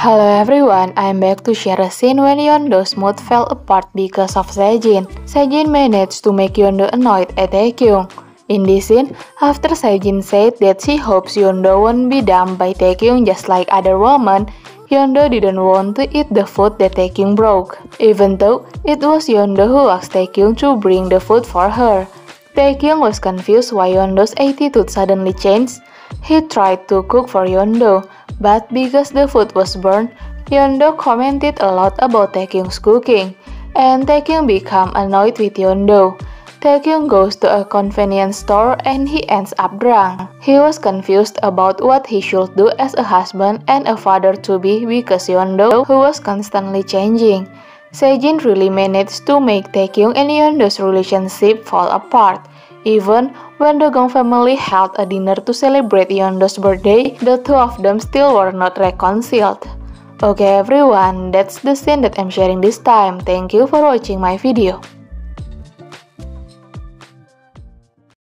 Hello everyone, I'm back to share a scene when Yondo's mood fell apart because of Sejin. Sejin managed to make Yondo annoyed at Taekyung. In this scene, after Sejin said that she hopes Yondo won't be dumped by Taekyung just like other women, Yondo didn't want to eat the food that Taekyung broke, even though it was Yondo who asked Taekyung to bring the food for her. Taekyung was confused why Yondo's attitude suddenly changed. He tried to cook for Yondo, but because the food was burned, Yondo commented a lot about Taekyung's cooking, and Taekyung became annoyed with Yondo. Taekyung goes to a convenience store and he ends up drunk. He was confused about what he should do as a husband and a father-to-be because Yondo, who was constantly changing. Sejin really managed to make Taekyung and Yondo's relationship fall apart. Even when the Gong family held a dinner to celebrate Yondo's birthday, the two of them still were not reconciled. Okay everyone, that's the scene that I'm sharing this time. Thank you for watching my video.